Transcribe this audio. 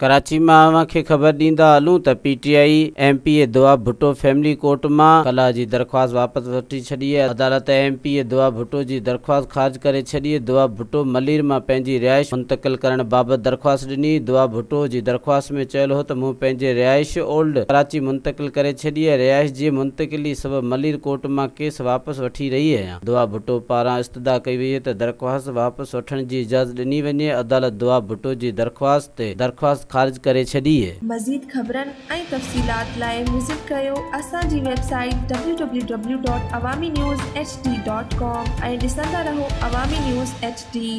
कराची मां ख़बर डींदा हलूं त P T I M P A दुआ भुटो फैमिली कोर्ट मां कला जी दरख़्वास्त वापसि वठी छॾी अदालत एम पी ए दुआ भुटो जी दरख़्वास्त ख़ारिज करे छॾी दुआ भुटो मलिर मां पंहिंजी रिहाइश मुंतकिल करण बाबति दरख़्वास्त ॾिनी दुआ भुटो जी दरख़्वास्त में चयल हो त मूं पंहिंजे रिहाइश ओल्ड कराची मुंतिल करे छॾी रिहाइश जी मुंतिल मलिर मां केस वापसि वठी रही आहियां दुआ भुटो पारां इस्ता कई वई त दरख़्वास्त वापसि वठण जी इजाज़त ॾिनी वञे अदालत दुआ भुटो जी दरख़्वास्त पास ख़ारिज करे छॾी आहे मज़ीद ख़बरनि ऐं तफ़सीलात लाइ विज़िट कयो असांजी वेबसाइट www.awaminews.hd.com ऐं ॾिसंदा रहो अवामी न्यूज़ एच डी